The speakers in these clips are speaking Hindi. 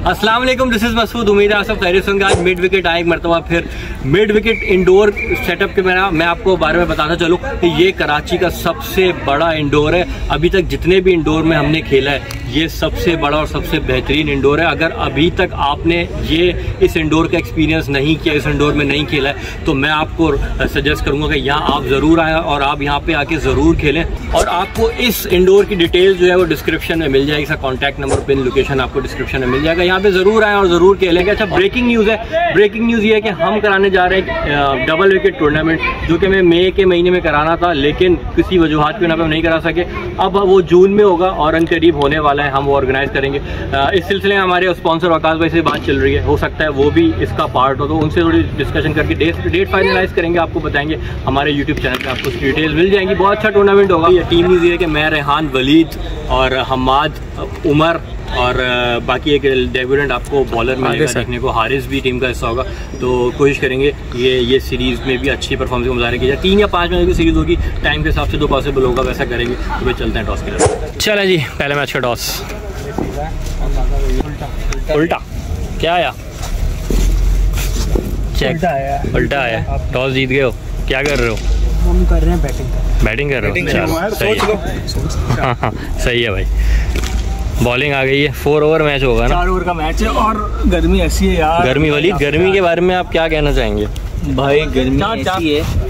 वालेकुम दिस इज़ मसूद। उम्मीद है आप सब खैरियत होंगे। आज मिड विकेट आए, एक मरतबा फिर मिड विकेट इंडोर सेटअप के मेरा मैं आपको बारे में बताना चलूँ कि ये कराची का सबसे बड़ा इंडोर है। अभी तक जितने भी इंडोर में हमने खेला है, ये सबसे बड़ा और सबसे बेहतरीन इंडोर है। अगर अभी तक आपने ये इस इंडोर का एक्सपीरियंस नहीं किया, इस इंडोर में नहीं खेला है तो मैं आपको सजेस्ट करूँगा कि यहाँ आप ज़रूर आए और आप यहाँ पे आके ज़रूर खेलें। और आपको इस इंडोर की डिटेल जो है वो डिस्क्रिप्शन में मिल जाएगी। कॉन्टैक्ट नंबर पिन लोकेशन आपको डिस्क्रिप्शन में मिल जाएगा। यहाँ पे ज़रूर आए और ज़रूर खेलेंगे अच्छा ब्रेकिंग न्यूज़ है। ब्रेकिंग न्यूज़ ये है कि हम कराने जा रहे हैं डबल विकेट टूर्नामेंट जो कि मैं मई के महीने में कराना था, लेकिन किसी वजूहत की वजह पर नहीं करा सके। अब वो जून में होगा और अन करीब होने वाला है, हम वो ऑर्गेनाइज करेंगे। इस सिलसिले में हमारे स्पॉन्सर वकास भाई से बात चल रही है। हो सकता है वो भी इसका पार्ट हो तो उनसे थोड़ी डिस्कशन करके डेट डेट फाइनलाइज करेंगे, आपको बताएँगे। हमारे यूट्यूब चैनल पर आपको उसकी डिटेल्स मिल जाएँगी। बहुत अच्छा टूर्नामेंट होगा। टीम न्यूज़ ये है कि मैं रेहान, वलीद और हमाद, उमर और बाकी एक डेविडेंट आपको बॉलर में देखने को। हारिस भी टीम का हिस्सा होगा। तो कोशिश करेंगे ये ये सीरीज़ में भी अच्छी परफॉर्मेंस का मुजाहरा किया जाए तीन या पाँच मैच की सीरीज़ होगी। टाइम के हिसाब से जो पॉसिबल होगा वैसा करेंगे। तो वे चलते हैं टॉस के लिए। चलें जी पहले मैच का टॉस उल्टा। क्या आया? चेक उल्टा आया। टॉस जीत गए हो। क्या कर रहे हो? हम कर रहे हैं बैटिंग बैटिंग कर रहे हो। सही है। हाँ हाँ सही है भाई। बॉलिंग आ गई है। फोर ओवर मैच होगा ना? चार ओवर का मैच है और गर्मी ऐसी है यार। गर्मी वाली? गर्मी के बारे में आप क्या कहना चाहेंगे? भाई गर्मी ऐसी है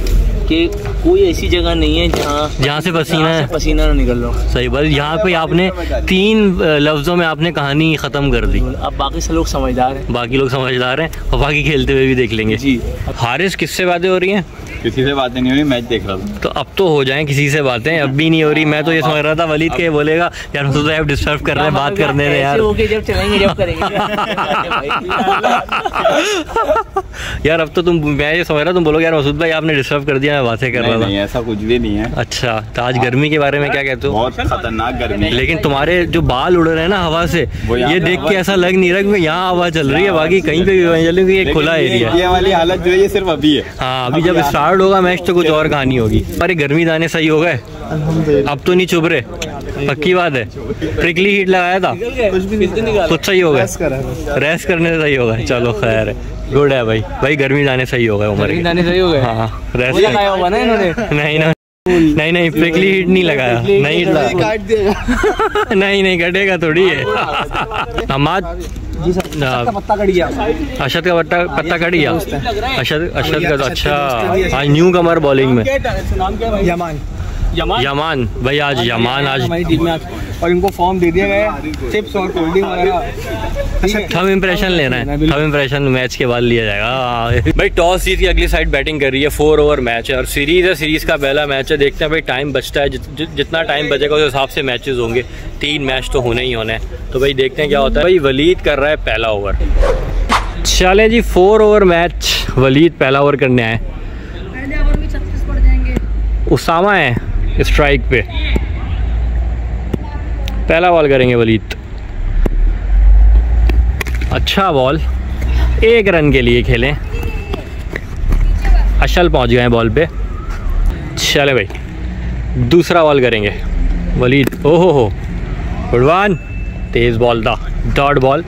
कि कोई ऐसी जगह नहीं है जहाँ जहाँ से पसीना है। पसीना ना निकल रहा सही बस यहाँ पे आपने तीन लफ्जों में आपने कहानी खत्म कर दी। अब बाकी से लोग समझदार हैं। बाकी लोग समझदार हैं और बाकी खेलते हुए भी देख लेंगे। जी। हारिस किससे बातें हो रही हैं? किसी से बातें नहीं हो रही मैच देख रहा था। तो अब तो हो जाए किसी से बातें अब भी नहीं हो रही। मैं तो ये समझ रहा था वलीद के बोलेगा यार हम तो डिस्टर्ब कर रहे हैं बात करने रहे यार. जब चलेंगे जब करेंगे। यार अब तो तुम मैं ये समझ रहा तुम बोलोगे यार मसूद भाई आपने डिस्टर्ब कर दिया मैं बातें कर रहा था. ऐसा कुछ भी नहीं है। अच्छा तो आज गर्मी के बारे में क्या कहते हो? बहुत खतरनाक गर्मी लेकिन तुम्हारे जो बाल उड़ रहे हैं ना हवा से ये देख के ऐसा लग नहीं रहा कि यहाँ हवा चल रही है बाकी कहीं पे भी चल रही है। खुला एरिया ये वाली हालत जो है ये सिर्फ़ अभी है। हाँ अभी जब स्टार्ट होगा मैच तो कुछ और कहानी होगी। अरे गर्मी दाने सही हो गए? अब तो नहीं चुभ रहे। पक्की बात है। प्रिकली हीट लगाया था? कुछ सही हो गया रेस्ट करने से सही होगा। चलो खैर। है गुड है भाई। भाई गर्मी दाने सही हो गए उम्र दाने सही हो गए? हाँ रेस्ट होगा ना इन्होंने। नहीं ना। नहीं नहीं प्रिकली हीट नहीं लगाया। नहीं लगा नहीं नहीं कटेगा थोड़ी। है हमाद जी सर पत्ता कट गया अशद का पत्ता पत्ता कट गया अशद अशद का तो अच्छा। आज न्यू कमर बॉलिंग में। यमान। यमान भाई आज यमान आज हमारी टीम में आज। और इनको फॉर्म दे दिया गया है। चिप्स और कोल्ड ड्रिंक वगैरह। थम इम्प्रेशन लेना है। थम इम्प्रेशन मैच के बाद लिया जाएगा। भाई टॉस जीत की अगली साइड बैटिंग कर रही है। फोर ओवर मैच है। और सीरीज़ है सीरीज़ का पहला मैच है। देखते हैं भाई टाइम बचता है। जित, जितना टाइम बचेगा उस हिसाब से मैचेस होंगे। तीन मैच तो होने ही होने हैं। तो भाई देखते हैं क्या होता है। भाई वलीद कर रहा है पहला ओवर चले जी फोर ओवर मैच वलीद पहला ओवर करने आए। उसामा है। स्ट्राइक पे। पहला बॉल करेंगे वलीद। अच्छा बॉल एक रन के लिए खेलें। अशल पहुँच गए बॉल पे। चले भाई। दूसरा बॉल करेंगे। वलीद, ओहो हो। गुडवान तेज बॉल था। डॉट बॉल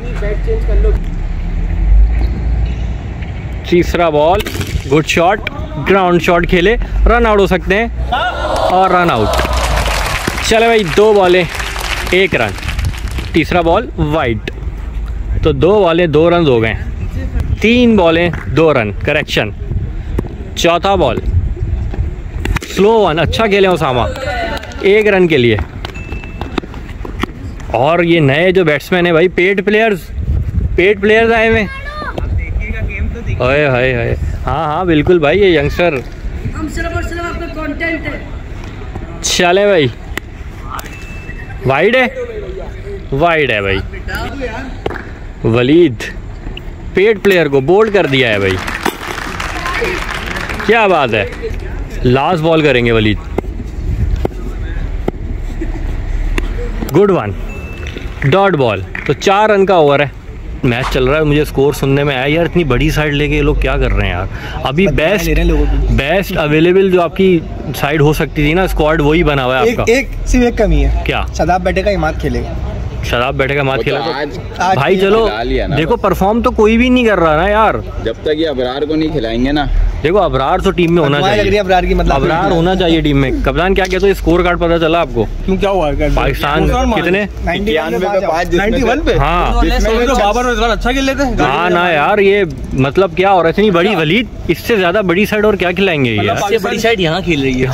तीसरा ball good shot ground shot खेले। रन आउट हो सकते हैं। और रन आउट चले भाई, दो बॉलें, एक रन तीसरा बॉल वाइट तो दो बॉलें, दो रन हो गए. तीन बॉलें, दो रन करेक्शन चौथा बॉल स्लो वन अच्छा खेले उसामा एक रन के लिए. और ये नए जो बैट्समैन है भाई पेड प्लेयर्स पेड प्लेयर्स आए हुए. हाय हाय हाय. हाँ हाँ बिल्कुल भाई, ये यंगस्टर हम सिर्फ़ और सिर्फ़ कंटेंट है। चले भाई। वाइड है? वाइड है भाई। वलीद पेड प्लेयर को बोल्ड कर दिया है भाई। क्या बात है? लास्ट बॉल करेंगे Waleed. Good one dot ball तो चार रन का ओवर है। मैच चल रहा है मुझे स्कोर सुनने में आया यार इतनी बड़ी साइड लेके ये लोग क्या कर रहे हैं यार? अभी बेस्ट ले रहे हैं लोगों बेस्ट अवेलेबल जो आपकी साइड हो सकती थी ना स्क्वाड वही बना हुआ है आपका। एक सिर्फ़ एक कमी है। क्या? सदाब बैठेगा इमाद खेलेगा। शराब बैठेगा मात वो तो खिला आज आज भाई चलो देखो परफॉर्म तो कोई भी नहीं कर रहा ना यार। जब तक ये अबरार को नहीं खिलाएँगे ना। देखो अबरार तो टीम में होना तुम्हारी लग रही है चाहिए अबरार की मतलब अबरार होना चाहिए टीम में। कप्तान क्या कहते हो स्कोर कार्ड पता चला आपको? क्यों क्या हुआ? पाकिस्तान कितने? 91 पे पाँच जिसमें नाइन्टी वन पे? हाँ। जिसमें तो बाबर इस बार अच्छा खेल लेते हैं। हाँ ना यार ये मतलब क्या हो रहा है इतनी बड़ी वलीद इससे ज़्यादा बड़ी साइड और क्या खिलाएँगे ये यार? बड़ी साइड यहाँ खेल रही है।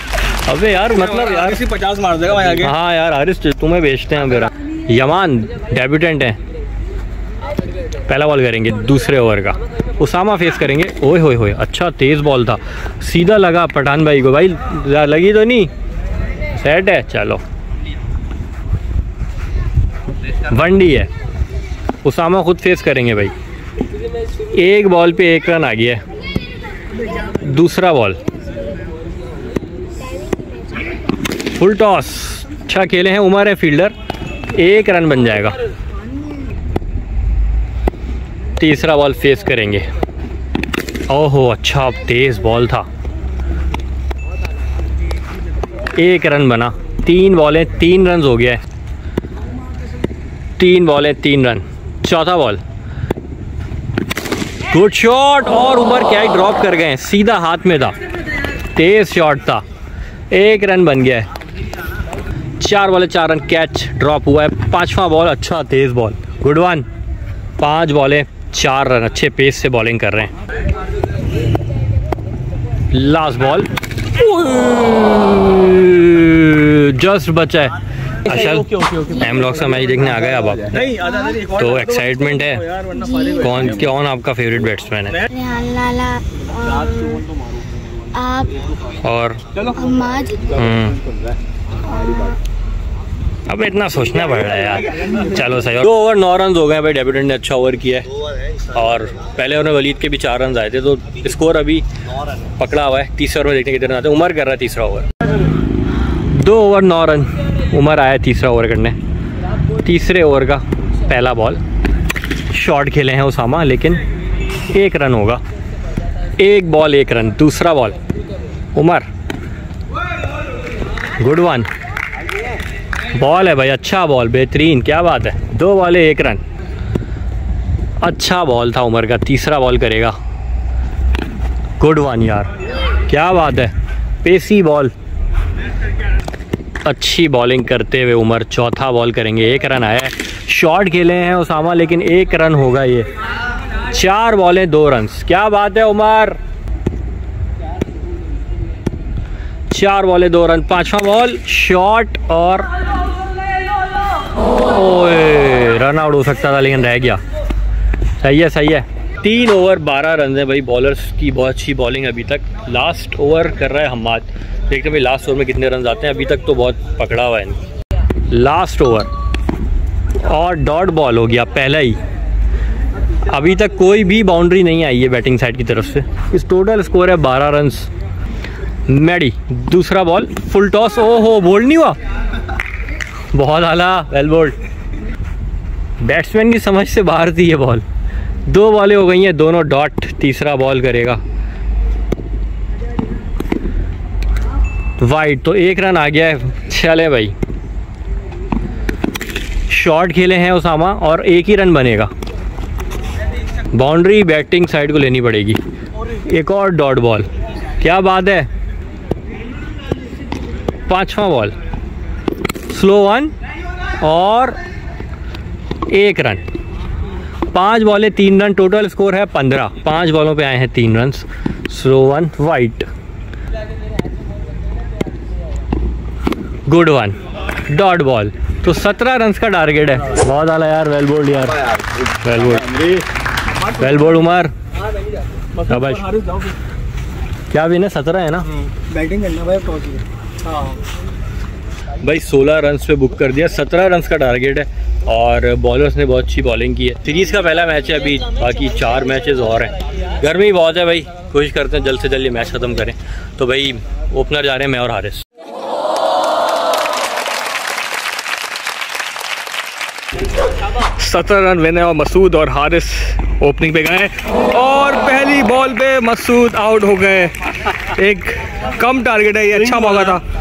अबे यार मतलब यार किसी पचास मार देगा भाई आगे। हाँ यार हारिस तुम्हें बेचते हैं मेरा यमान डेब्यूटेंट है। पहला बॉल करेंगे दूसरे ओवर का। उसामा फेस करेंगे। ओए होए होए अच्छा तेज बॉल था। सीधा लगा पठान भाई को। भाई लगी तो नहीं? सेट है चलो। वनडी है। उसामा खुद फेस करेंगे भाई। एक बॉल पे एक रन आ गया। दूसरा बॉल फुल टॉस। अच्छा खेले हैं, उमर है फील्डर। एक रन बन जाएगा। तीसरा बॉल फेस करेंगे। ओहो अच्छा तेज बॉल था। एक रन बना। तीन बॉलें तीन रन हो गया है तीन बॉलें तीन रन चौथा बॉल। गुड शॉट और उमर क्या ड्रॉप कर गए सीधा हाथ में था। तेज शॉट था। एक रन बन गया है। चार बॉले चार रन कैच ड्रॉप हुआ है। पांचवा बॉल अच्छा तेज बॉल गुड वन पाँच बॉलें चार रन अच्छे पेस से बॉलिंग कर रहे हैं। लास्ट बॉल जस्ट बचा है। अशल एम लॉक्स का मैच देखने आ गए अब आप। तो एक्साइटमेंट है। कौन कौन आपका फेवरेट बैट्समैन है? रेहान लाला और आप और हमाद हम्म, अब इतना सोचना पड़ रहा है यार। चलो सही दो ओवर नौ रन हो गए भाई डेब्यूटेंट ने अच्छा ओवर किया है। और पहले ओवर में वलीद के भी चार रन आए थे तो स्कोर अभी पकड़ा हुआ है तीसरे ओवर में देखने कितने आते हैं उमर कर रहा है तीसरा ओवर दो ओवर नौ रन उमर आया तीसरा ओवर करने। तीसरे ओवर का पहला बॉल शॉट खेले हैं उसामा लेकिन एक रन होगा। एक बॉल एक रन दूसरा ball Umar good one ball है भाई अच्छा बॉल बेहतरीन, क्या बात है। दो बॉले एक रन अच्छा बॉल था उमर का, तीसरा बॉल करेगा। गुड वन यार। क्या बात है। पेसी बॉल अच्छी बॉलिंग करते हुए उमर, चौथा बॉल करेंगे, एक रन आया शॉट खेले हैं उसामा, लेकिन एक रन होगा ये। चार बॉलें दो रन क्या बात है उमर। चार बॉले दो रन पांचवा बॉल शॉट और ओए रन आउट हो सकता था, लेकिन रह गया। सही है सही है। तीन ओवर बारह रन है भाई बॉलर्स की बहुत अच्छी बॉलिंग अभी तक। लास्ट ओवर कर रहा है हम हमाद देखते हैं भाई लास्ट ओवर में कितने रन आते हैं। अभी तक तो बहुत पकड़ा हुआ है लास्ट ओवर और डॉट बॉल हो गया, पहला ही। अभी तक कोई भी बाउंड्री नहीं आई है बैटिंग साइड की तरफ़ से। इस टोटल स्कोर है बारह रन मैडी दूसरा बॉल फुल टॉस ओ हो बोल्ड नहीं हुआ। बहुत आला वेल बोल्ड बैट्समैन की समझ से बाहर थी ये बॉल दो बॉलें हो गई हैं, दोनों डॉट तीसरा बॉल करेगा. वाइट तो एक रन आ गया है. चले भाई. शॉट खेले हैं उसामा और एक ही रन बनेगा. बाउंड्री बैटिंग साइड को लेनी पड़ेगी. एक और डॉट बॉल क्या बात है? पांचवा बॉल स्लो वन और एक रन। पाँच बॉले, तीन रन टोटल स्कोर है पंद्रह। पाँच बॉलों पे आए हैं तीन run slow one, wide. Good one, dot ball. तो सत्रह रन का टारगेट है। बहुत आला यार वेल बोल्ड यार। Well bowled well bowled Umar. क्या विन है? सत्रह है ना? बैटिंग करना भाई भाई 16 रन पे बुक कर दिया। 17 रन का टारगेट है और बॉलर्स ने बहुत अच्छी बॉलिंग की है। सीरीज़ का पहला मैच है अभी बाकी चार मैचेस और हैं। गर्मी बहुत है भाई। कोशिश करते हैं जल्द से जल्द ये मैच ख़त्म करें। तो भाई ओपनर जा रहे हैं मैं और हारिस सत्रह रन विन है और मसूद और हारिस ओपनिंग पे गए और पहली बॉल पे मसूद आउट हो गए। एक कम टारगेट है ये अच्छा मौका था।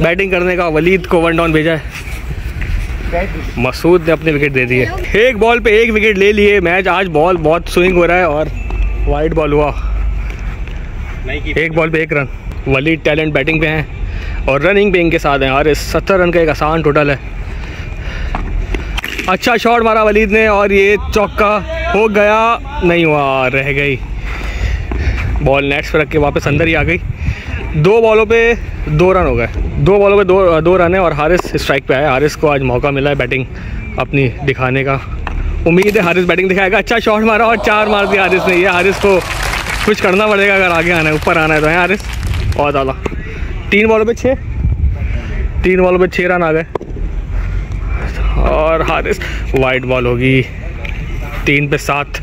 बैटिंग करने का वलीद को वन डाउन भेजा है। मसूद ने अपने विकेट दे दिए एक बॉल पे एक विकेट ले लिए मैच। आज बॉल बहुत स्विंग हो रहा है और वाइट बॉल हुआ। एक बॉल पे एक रन। वलीद टैलेंट बैटिंग पे हैं और रनिंग पे इनके साथ हैं। और सत्तर रन का एक आसान टोटल है। अच्छा शॉट मारा वलीद ने और ये चौका हो गया। नहीं हुआ, रह गई। बॉल नेट्स पर रख के वापस अंदर ही आ गई। दो बॉलों पे दो रन हो गए। दो बॉलों पे दो दो रन है और हारिस स्ट्राइक पे आया हारिस को आज मौका मिला है बैटिंग अपनी दिखाने का। उम्मीद है हारिस बैटिंग दिखाएगा। अच्छा शॉट मारा और चार मार दिया हारिस ने। ये हारिस को कुछ करना पड़ेगा अगर आगे आना है। ऊपर आना है तो है हारिस? बहुत ज़्यादा। तीन बॉलों पर छः तीन बॉलों पर छः रन आ गए। और हारिस वाइट बॉल होगी। तीन पे सात।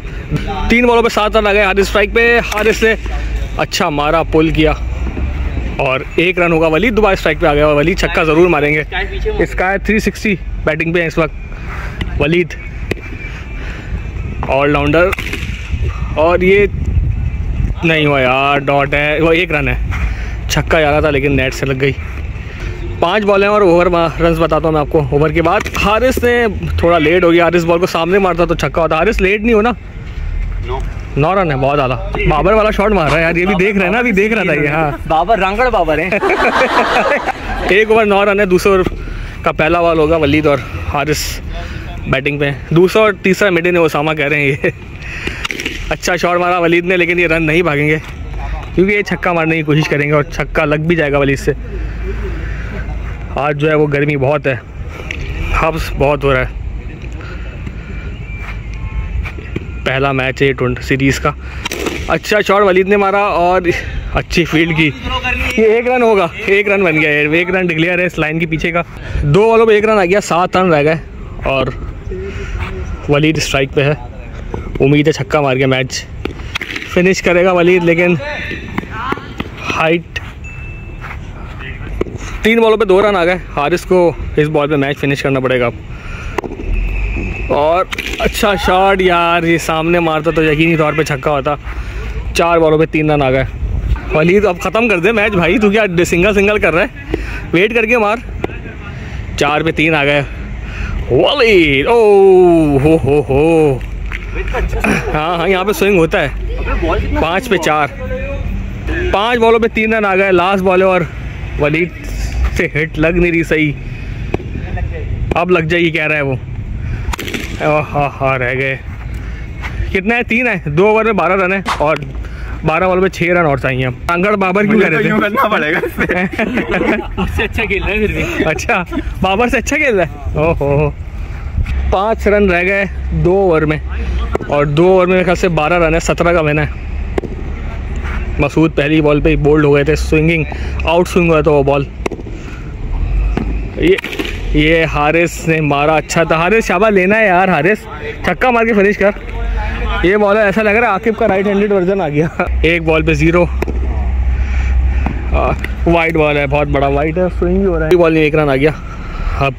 तीन बॉलों पे सात रन आ गए हारिस स्ट्राइक पे। हारिस ने अच्छा मारा पुल किया। और एक रन होगा वलीद दोबारा स्ट्राइक पे आ गया वलीद छक्का ज़रूर मारेंगे। इसका है थ्री सिक्सटी बैटिंग पे है इस वक्त वलीद। ऑलराउंडर और ये नहीं हुआ यार डॉट है वो एक रन है। छक्का जा रहा था लेकिन नेट से लग गई। पाँच बॉल हैं और ओवर रन बताता हूँ मैं आपको। ओवर के बाद हारिस ने थोड़ा लेट हो गया हारिस बॉल को सामने मारता तो छक्का होता। हारिस लेट नहीं हो ना? नौ रन है बहुत ज़्यादा। बाबर वाला शॉट मार रहा है यार ये भी देख रहे हैं ना अभी देख रहा था ये हाँ। बाबर रांगड़ बाबर है। एक ओवर नौ रन है दूसरे ओवर का पहला बॉल होगा वलीद और हारिस बैटिंग पे। दूसरा और तीसरा मिडे ने ओसामा कह रहे हैं ये। अच्छा शॉट मारा वलीद ने लेकिन ये रन नहीं भागेंगे। क्योंकि ये छक्का मारने की कोशिश करेंगे और छक्का लग भी जाएगा वलीद से। आज जो है वो गर्मी बहुत है। हब्स बहुत हो रहा है। पहला मैच है ट्वेंटी सीरीज़ का। अच्छा शॉट वलीद ने मारा और अच्छी फ़ील्ड की। ये एक रन होगा, एक रन बन गया है एक रन डिक्लेयर है इस लाइन के पीछे का। दो बॉलों पर एक रन आ गया, सात रन रह गए और वलीद स्ट्राइक पे है। उम्मीद है छक्का मार के मैच फिनिश करेगा वलीद, लेकिन हाइट तीन बॉलों पे दो रन आ गए। हारिस को इस बॉल पे मैच फिनिश करना पड़ेगा। अब और अच्छा शॉट यार, ये सामने मारता तो यकीनी तौर पे छक्का होता। चार बॉलों पे तीन रन आ गए। वलीद, अब ख़त्म कर दे मैच भाई, तू क्या सिंगल सिंगल कर रहा है? वेट करके मार। चार पे तीन आ गए। वलीद, ओ, हो हो हो। हाँ हाँ यहाँ पे स्विंग होता है। पाँच पे चार। पाँच बॉलों पे तीन रन आ गए लास्ट बॉल और वलीद से हिट लग नहीं रही सही। अब लग जाएगी, कह रहा है वो। हाँ हाँ रह गए। कितना है? तीन है। दो ओवर में बारह रन है और बारह बॉल में छह रन और चाहिए। अंगड़ बाबर क्यों कह रहे थे? करना पड़ेगा उससे अच्छा खेल रहा है फिर भी। अच्छा बाबर से अच्छा खेल रहा है? ओहो। पाँच रन रह गए दो ओवर में और दो ओवर में मेरे ख्याल से बारह रन है सत्रह का मैंने मसूद पहली बॉल पे ही बोल्ड हो गए थे स्विंगिंग आउट स्विंग हुआ था वो बॉल ये ये हारिस ने मारा। अच्छा था हारिस शाबा लेना है यार हारिस। छक्का मार के फिनिश कर। ये बॉल ऐसा लग रहा है आकिब का राइट हैंडेड वर्जन आ गया। एक बॉल पे ज़ीरो वाइट बॉल है, बहुत बड़ा वाइट है स्विंग भी हो रहा है। बॉल एक रन आ गया। अब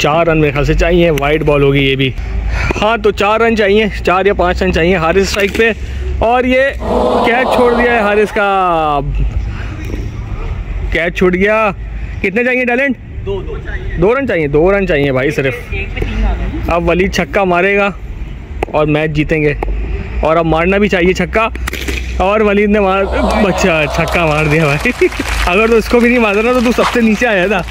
चार रन मेरे ख्याल से चाहिए वाइट बॉल होगी ये भी। हाँ तो चार रन चाहिए, चार या पाँच रन चाहिए हारिस स्ट्राइक पे। और ये कैच छोड़ दिया है हारिस का। कैच छूट गया। कितने चाहिए टैलेंट दो दो। दो रन चाहिए दो रन चाहिए भाई सिर्फ़। अब वली छक्का मारेगा और मैच जीतेंगे। और अब मारना भी चाहिए छक्का। और वलीद ने मार बच्चा छक्का मार दिया भाई। अगर तो उसको भी नहीं मारा ना तो तू सबसे नीचे आया था।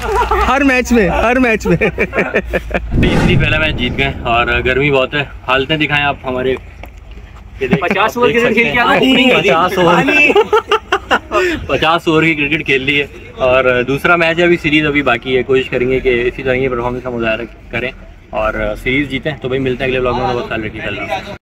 हर मैच में हर मैच में। तीसरी पहला मैच जीत गए और गर्मी बहुत है। हालतें दिखाएँ आप हमारे। पचास ओवर क्रिकेट खेल के आ पचास ओवर। पचास ओवर की क्रिकेट खेल ली है। और दूसरा मैच है, अभी सीरीज़ अभी बाकी है। कोशिश करेंगे कि इसी तरह की परफॉर्मेंस का मुजाहरा करें और सीरीज़ जीतें। तो भाई मिलते हैं अगले ब्लॉग में। बहुत ख्याल रखिए